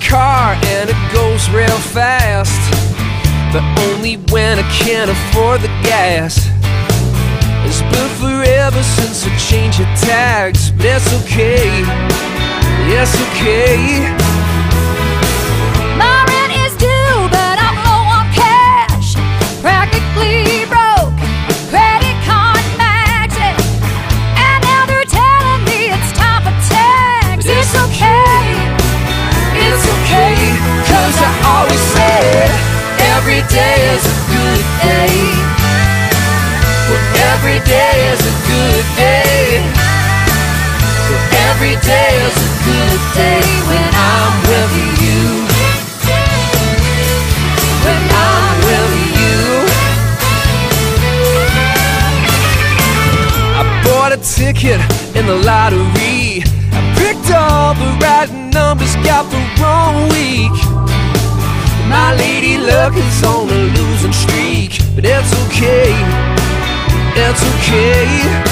car and it goes real fast. But only when I can't afford the gas. It's been forever since I changed your tags, but it's okay. It's okay. Always said every day is a good day. Well, every day is a good day. Well, every day is a good day when I'm with you. When I'm with you. I bought a ticket in the lottery. Luck is on a losing streak, but it's okay. It's okay.